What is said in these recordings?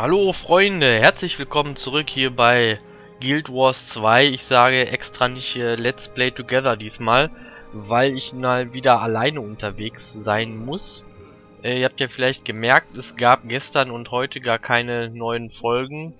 Hallo Freunde, herzlich willkommen zurück hier bei Guild Wars 2. Ich sage extra nicht äh, Let's Play Together diesmal, weil ich mal wieder alleine unterwegs sein muss. Äh, ihr habt ja vielleicht gemerkt, es gab gestern und heute gar keine neuen Folgen.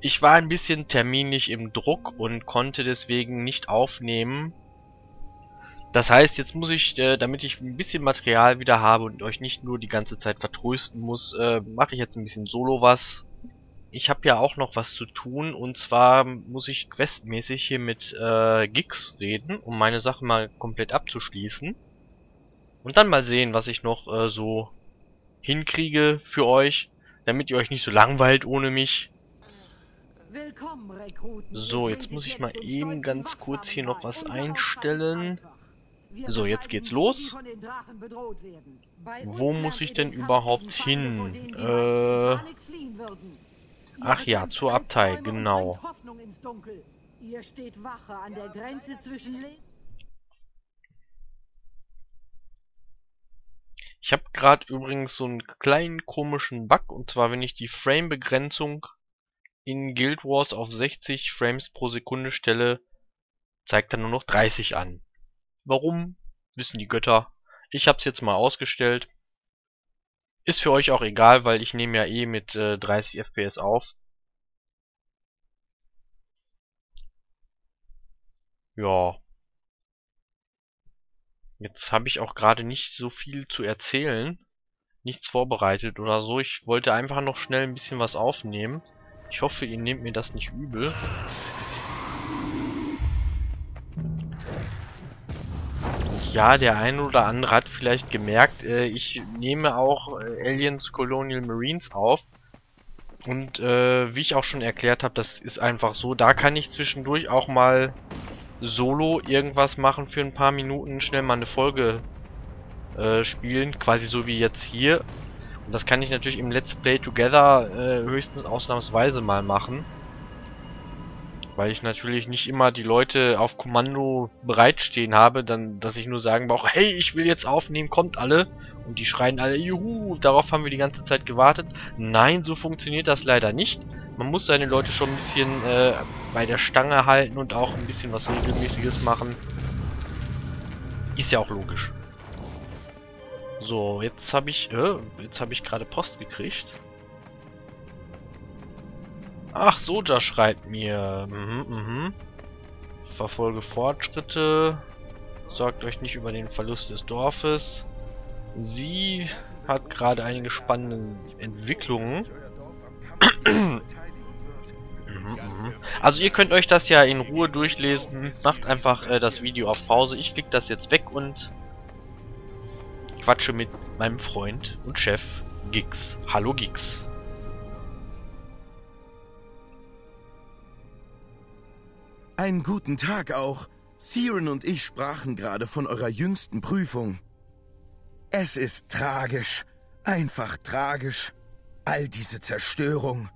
Ich war ein bisschen terminlich im Druck und konnte deswegen nicht aufnehmen. Das heißt, jetzt muss ich, äh, damit ich ein bisschen Material wieder habe und euch nicht nur die ganze Zeit vertrösten muss, äh, mache ich jetzt ein bisschen Solo was. Ich habe ja auch noch was zu tun und zwar muss ich questmäßig hier mit äh, Gigs reden, um meine Sachen mal komplett abzuschließen. Und dann mal sehen, was ich noch äh, so hinkriege für euch, damit ihr euch nicht so langweilt ohne mich. So, jetzt muss ich mal eben ganz kurz hier noch was einstellen. So, jetzt geht's los. Wo muss ich denn überhaupt hin? Äh... Ach ja, zur Abtei, genau. Ich habe gerade übrigens so einen kleinen komischen Bug, und zwar wenn ich die Frame-Begrenzung in Guild Wars auf 60 Frames pro Sekunde stelle, zeigt er nur noch 30 an. Warum? Wissen die Götter. Ich hab's jetzt mal ausgestellt. Ist für euch auch egal, weil ich nehme ja eh mit äh, 30 FPS auf. Ja. Jetzt habe ich auch gerade nicht so viel zu erzählen. Nichts vorbereitet oder so. Ich wollte einfach noch schnell ein bisschen was aufnehmen. Ich hoffe, ihr nehmt mir das nicht übel. Ja, der eine oder andere hat vielleicht gemerkt, äh, ich nehme auch äh, Aliens Colonial Marines auf. Und äh, wie ich auch schon erklärt habe, das ist einfach so, da kann ich zwischendurch auch mal solo irgendwas machen für ein paar Minuten, schnell mal eine Folge äh, spielen, quasi so wie jetzt hier. Und das kann ich natürlich im Let's Play Together äh, höchstens ausnahmsweise mal machen. Weil ich natürlich nicht immer die Leute auf Kommando bereitstehen habe, dann, dass ich nur sagen brauche, hey, ich will jetzt aufnehmen, kommt alle. Und die schreien alle, juhu, darauf haben wir die ganze Zeit gewartet. Nein, so funktioniert das leider nicht. Man muss seine Leute schon ein bisschen äh, bei der Stange halten und auch ein bisschen was Regelmäßiges machen. Ist ja auch logisch. So, jetzt habe ich, äh, jetzt habe ich gerade Post gekriegt. Ach, Soja schreibt mir. Mhm, mhm. Verfolge Fortschritte. Sorgt euch nicht über den Verlust des Dorfes. Sie hat gerade einige spannende Entwicklungen. Mhm, mhm. also ihr könnt euch das ja in Ruhe durchlesen. Macht einfach äh, das Video auf Pause. Ich klicke das jetzt weg und quatsche mit meinem Freund und Chef Gix. Hallo Gix. Einen guten Tag auch. Siren und ich sprachen gerade von eurer jüngsten Prüfung. Es ist tragisch. Einfach tragisch. All diese Zerstörung.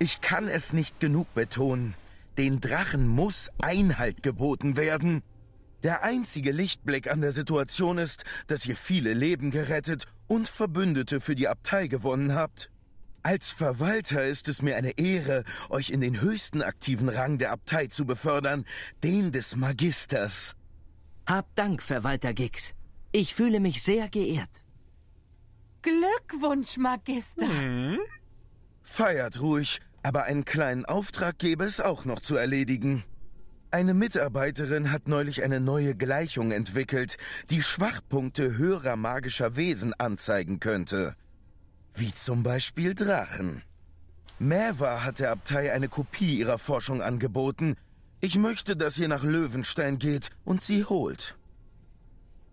Ich kann es nicht genug betonen. Den Drachen muss Einhalt geboten werden. Der einzige Lichtblick an der Situation ist, dass ihr viele Leben gerettet und Verbündete für die Abtei gewonnen habt. Als Verwalter ist es mir eine Ehre, euch in den höchsten aktiven Rang der Abtei zu befördern, den des Magisters. Hab Dank, Verwalter Gix. Ich fühle mich sehr geehrt. Glückwunsch, Magister. Hm? Feiert ruhig, aber einen kleinen Auftrag gäbe es auch noch zu erledigen. Eine Mitarbeiterin hat neulich eine neue Gleichung entwickelt, die Schwachpunkte höherer magischer Wesen anzeigen könnte. Wie zum Beispiel Drachen. Mäva hat der Abtei eine Kopie ihrer Forschung angeboten. Ich möchte, dass ihr nach Löwenstein geht und sie holt.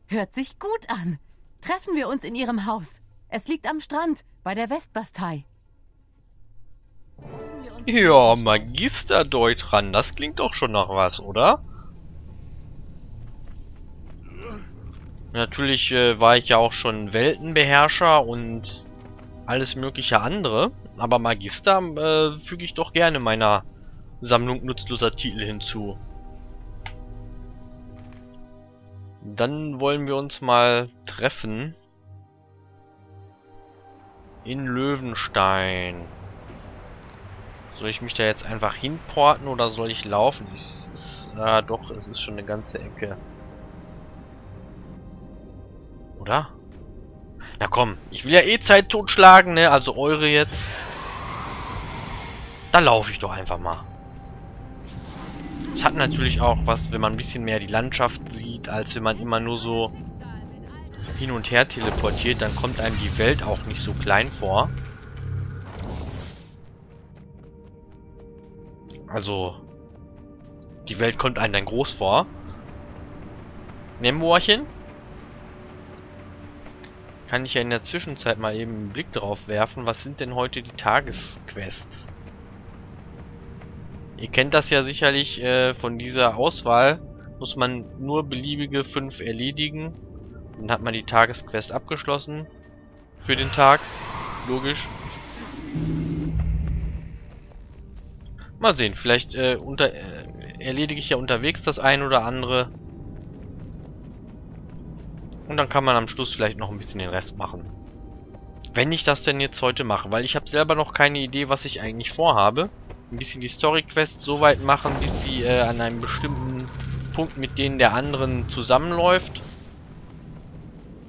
Hört sich gut an. Treffen wir uns in ihrem Haus. Es liegt am Strand, bei der Westbastei. Ja, Magister Deutran, das klingt doch schon nach was, oder? Natürlich äh, war ich ja auch schon Weltenbeherrscher und alles mögliche andere. Aber Magister äh, füge ich doch gerne meiner Sammlung nutzloser Titel hinzu. Dann wollen wir uns mal treffen. In Löwenstein. Soll ich mich da jetzt einfach hinporten oder soll ich laufen? Es ist, ah, doch, es ist schon eine ganze Ecke. Oder? Na komm, ich will ja eh Zeit totschlagen, ne? Also eure jetzt. Da laufe ich doch einfach mal. Es hat natürlich auch was, wenn man ein bisschen mehr die Landschaft sieht, als wenn man immer nur so hin und her teleportiert, dann kommt einem die Welt auch nicht so klein vor. Also, die Welt kommt einem dann groß vor. Nemorchen? Kann ich ja in der Zwischenzeit mal eben einen Blick drauf werfen. Was sind denn heute die Tagesquests? Ihr kennt das ja sicherlich äh, von dieser Auswahl. Muss man nur beliebige fünf erledigen. Dann hat man die Tagesquest abgeschlossen. Für den Tag. Logisch. Mal sehen, vielleicht äh, unter, äh, erledige ich ja unterwegs das ein oder andere. Und dann kann man am Schluss vielleicht noch ein bisschen den Rest machen. Wenn ich das denn jetzt heute mache, weil ich habe selber noch keine Idee, was ich eigentlich vorhabe. Ein bisschen die Story-Quest so weit machen, bis sie äh, an einem bestimmten Punkt mit denen der anderen zusammenläuft.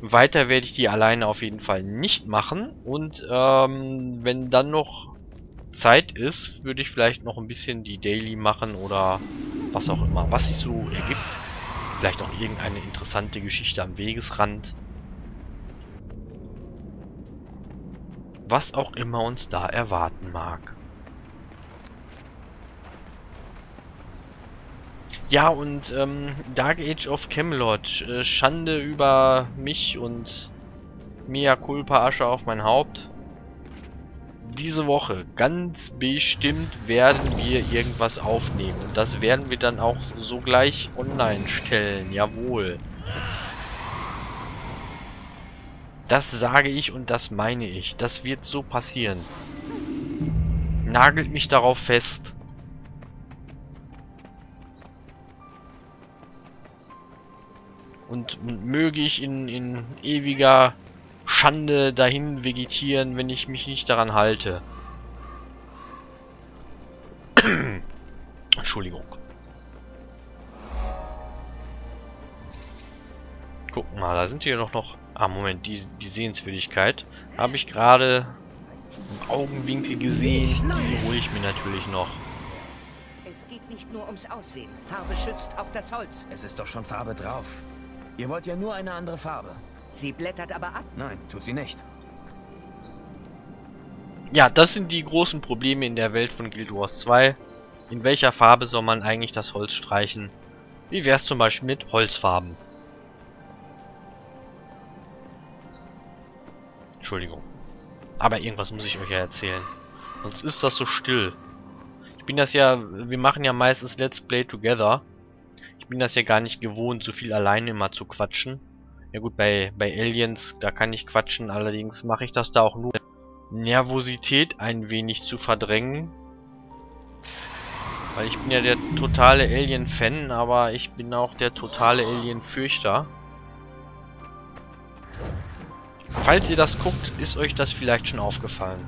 Weiter werde ich die alleine auf jeden Fall nicht machen. Und ähm, wenn dann noch Zeit ist, würde ich vielleicht noch ein bisschen die Daily machen oder was auch immer, was sich so ergibt. Vielleicht auch irgendeine interessante Geschichte am Wegesrand. Was auch immer uns da erwarten mag. Ja, und ähm, Dark Age of Camelot. Äh, Schande über mich und Mea Culpa Asche auf mein Haupt diese Woche ganz bestimmt werden wir irgendwas aufnehmen. Und das werden wir dann auch sogleich online stellen. Jawohl. Das sage ich und das meine ich. Das wird so passieren. Nagelt mich darauf fest. Und möge ich in, in ewiger Schande dahin vegetieren, wenn ich mich nicht daran halte. Entschuldigung. Gucken mal, da sind hier noch noch... Ah, Moment, die, die Sehenswürdigkeit. Habe ich gerade im Augenwinkel gesehen. Die hole ich mir natürlich noch. Es geht nicht nur ums Aussehen. Farbe schützt auch das Holz. Es ist doch schon Farbe drauf. Ihr wollt ja nur eine andere Farbe. Sie blättert aber ab. Nein, tut sie nicht. Ja, das sind die großen Probleme in der Welt von Guild Wars 2. In welcher Farbe soll man eigentlich das Holz streichen? Wie wäre es zum Beispiel mit Holzfarben? Entschuldigung. Aber irgendwas muss ich euch ja erzählen. Sonst ist das so still. Ich bin das ja, wir machen ja meistens Let's Play Together. Ich bin das ja gar nicht gewohnt, so viel alleine immer zu quatschen. Ja gut, bei, bei Aliens, da kann ich quatschen, allerdings mache ich das da auch nur Nervosität ein wenig zu verdrängen. Weil ich bin ja der totale Alien-Fan, aber ich bin auch der totale Alien-Fürchter. Falls ihr das guckt, ist euch das vielleicht schon aufgefallen.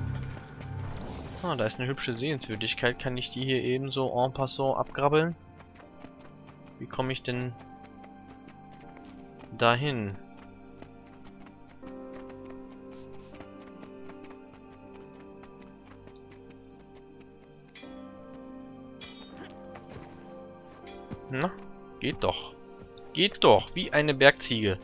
Ah, da ist eine hübsche Sehenswürdigkeit. Kann ich die hier eben so en passant abgrabbeln? Wie komme ich denn dahin. Na, geht doch. Geht doch, wie eine Bergziege.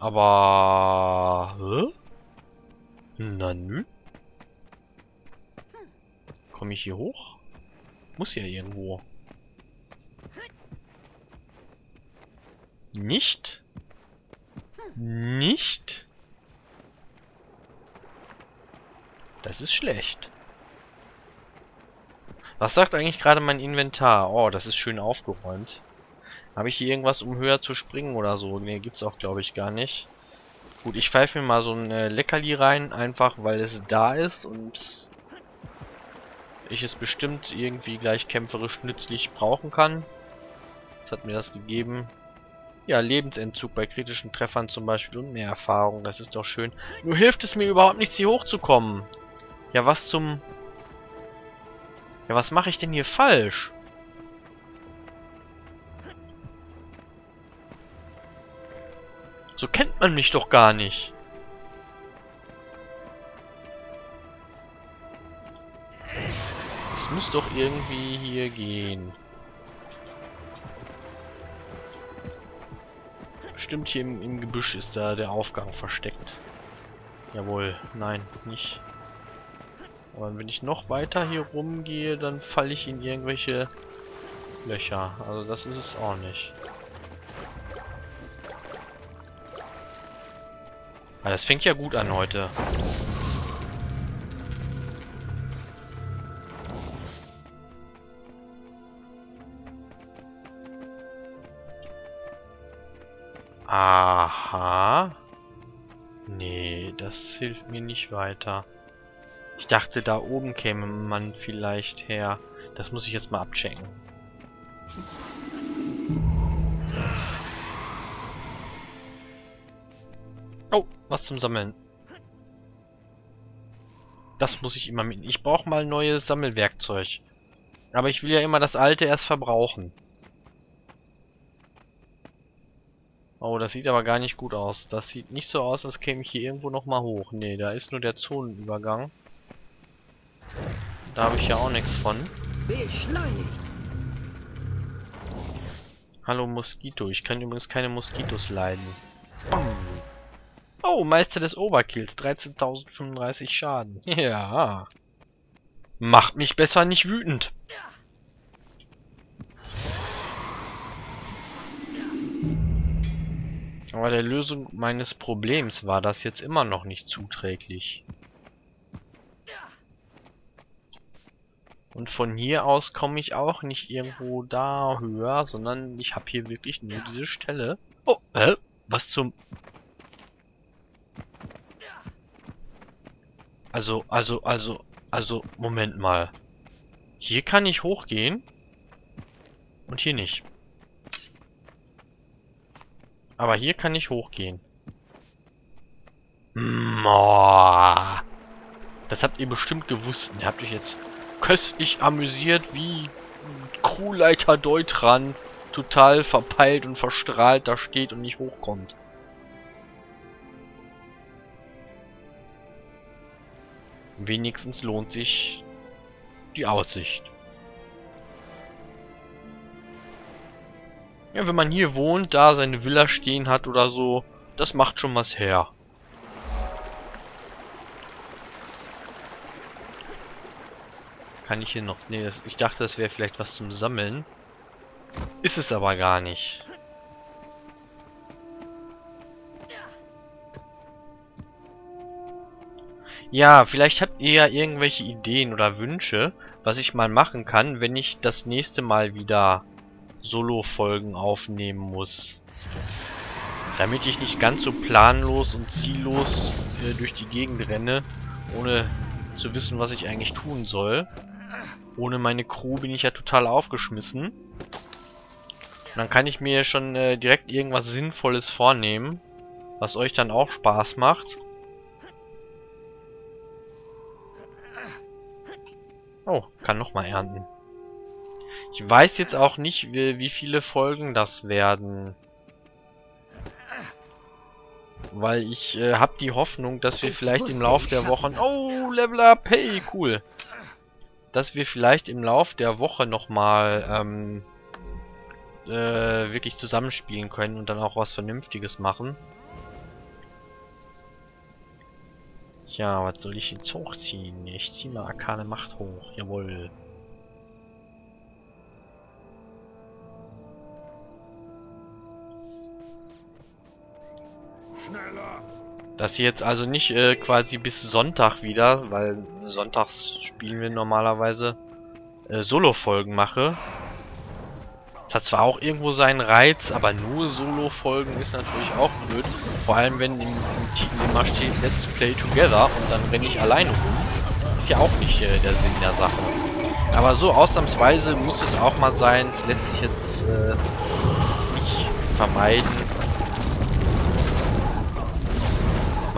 Aber... Hä? Na nü? Komme ich hier hoch? Muss ja irgendwo. Nicht? Nicht? Das ist schlecht. Was sagt eigentlich gerade mein Inventar? Oh, das ist schön aufgeräumt. Habe ich hier irgendwas, um höher zu springen oder so? Ne, gibt's auch, glaube ich, gar nicht. Gut, ich pfeife mir mal so ein äh, Leckerli rein, einfach weil es da ist und ich es bestimmt irgendwie gleich kämpferisch nützlich brauchen kann. Das hat mir das gegeben. Ja, Lebensentzug bei kritischen Treffern zum Beispiel und mehr Erfahrung. Das ist doch schön. Nur hilft es mir überhaupt nichts, hier hochzukommen. Ja, was zum... Ja, was mache ich denn hier falsch? So kennt man mich doch gar nicht. Es muss doch irgendwie hier gehen. Bestimmt hier im, im Gebüsch ist da der Aufgang versteckt. Jawohl, nein, nicht. Aber wenn ich noch weiter hier rumgehe, dann falle ich in irgendwelche Löcher. Also das ist es auch nicht. Aber das fängt ja gut an heute. Aha. Nee, das hilft mir nicht weiter. Ich dachte, da oben käme man vielleicht her. Das muss ich jetzt mal abchecken. Oh, was zum Sammeln. Das muss ich immer mit. Ich brauche mal neues Sammelwerkzeug. Aber ich will ja immer das alte erst verbrauchen. Oh, das sieht aber gar nicht gut aus. Das sieht nicht so aus, als käme ich hier irgendwo nochmal hoch. Nee, da ist nur der Zonenübergang. Da habe ich ja auch nichts von. Hallo Moskito. Ich kann übrigens keine Moskitos leiden. Oh, Meister des Overkills. 13.035 Schaden. Ja. Macht mich besser nicht wütend. Aber der Lösung meines Problems war das jetzt immer noch nicht zuträglich. Und von hier aus komme ich auch nicht irgendwo da höher, sondern ich habe hier wirklich nur diese Stelle. Oh, hä? Was zum... Also, also, also, also, Moment mal. Hier kann ich hochgehen. Und hier nicht. Aber hier kann ich hochgehen. Moah. Das habt ihr bestimmt gewusst. Ihr habt euch jetzt köstlich amüsiert, wie Crewleiter Deutran total verpeilt und verstrahlt da steht und nicht hochkommt. Wenigstens lohnt sich die Aussicht. Ja, wenn man hier wohnt, da seine Villa stehen hat oder so, das macht schon was her. Kann ich hier noch... Nee, das, ich dachte, das wäre vielleicht was zum Sammeln. Ist es aber gar nicht. Ja, vielleicht habt ihr ja irgendwelche Ideen oder Wünsche, was ich mal machen kann, wenn ich das nächste Mal wieder Solo-Folgen aufnehmen muss. Damit ich nicht ganz so planlos und ziellos äh, durch die Gegend renne, ohne zu wissen, was ich eigentlich tun soll. Ohne meine Crew bin ich ja total aufgeschmissen. Und dann kann ich mir schon äh, direkt irgendwas Sinnvolles vornehmen, was euch dann auch Spaß macht. Oh, kann nochmal ernten. Ich weiß jetzt auch nicht, wie, wie viele Folgen das werden. Weil ich äh, habe die Hoffnung, dass wir vielleicht im Lauf der Wochen... Oh, Level Up, hey, cool. Dass wir vielleicht im Lauf der Woche nochmal ähm, äh, wirklich zusammenspielen können und dann auch was Vernünftiges machen. Ja, was soll ich jetzt hochziehen? Ich ziehe mal Arkane Macht hoch. Jawohl. Das hier jetzt also nicht äh, quasi bis Sonntag wieder, weil sonntags spielen wir normalerweise äh, Solo-Folgen mache. Das hat zwar auch irgendwo seinen Reiz, aber nur Solo-Folgen ist natürlich auch blöd. Vor allem, wenn im, im Titel immer steht Let's Play Together und dann renne ich alleine rum. Ist ja auch nicht äh, der Sinn der Sache. Aber so ausnahmsweise muss es auch mal sein. Es lässt sich jetzt äh, nicht vermeiden.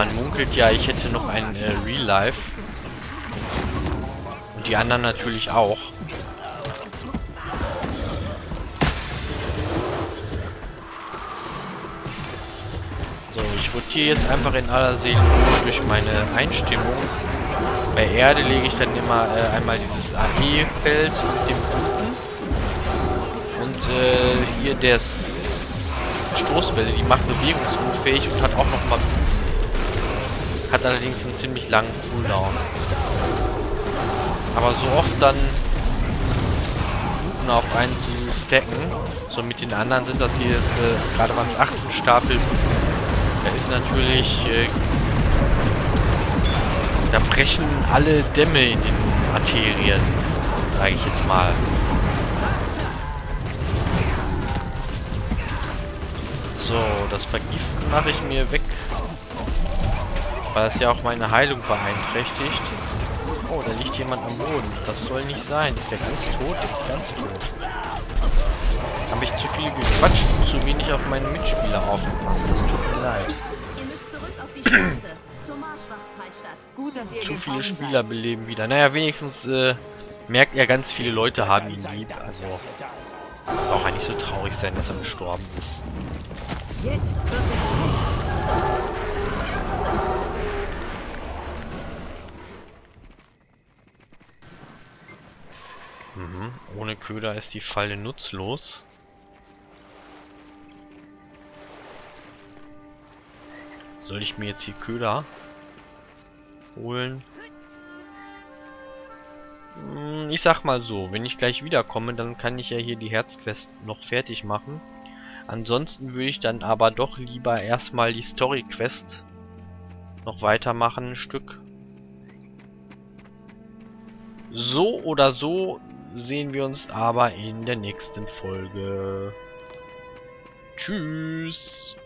Man munkelt ja, ich hätte noch ein äh, Real Life. Und die anderen natürlich auch. So, ich rotiere jetzt einfach in aller Seelenruhe durch meine Einstimmung. Bei Erde lege ich dann immer äh, einmal dieses AE-Feld mit dem Guten. Und äh, hier der Stoßwelle, die macht bewegungsunfähig und hat auch nochmal... Hat allerdings einen ziemlich langen Cooldown. Aber so oft dann auf einen zu stacken, so mit den anderen sind das hier äh, gerade beim 18 Stapel da ist natürlich... Äh, da brechen alle Dämme in den Arterien, sage ich jetzt mal. So, das Vergiften mache ich mir weg. Weil es ja auch meine Heilung beeinträchtigt. Oh, da liegt jemand am Boden. Das soll nicht sein. Ist der ganz tot? Ist ganz tot. Habe ich zu viel gequatscht und zu wenig auf meinen Mitspieler aufgepasst. Das tut mir leid. Ihr müsst zurück auf die Straße. Zur Marschwachtfreistadt. Gut, dass ihr Zu viele Spieler beleben wieder. Naja, wenigstens äh, merkt er, ganz viele Leute haben ihn lieb. Also auch eigentlich so traurig sein, dass er gestorben ist. Jetzt wird es Mhm. Ohne Köder ist die Falle nutzlos. Soll ich mir jetzt hier Köder holen? Hm, Ich sag mal so, wenn ich gleich wiederkomme, dann kann ich ja hier die Herzquest noch fertig machen. Ansonsten würde ich dann aber doch lieber erstmal die Story Quest noch weitermachen, ein Stück. So oder so sehen wir uns aber in der nächsten Folge. Tschüss.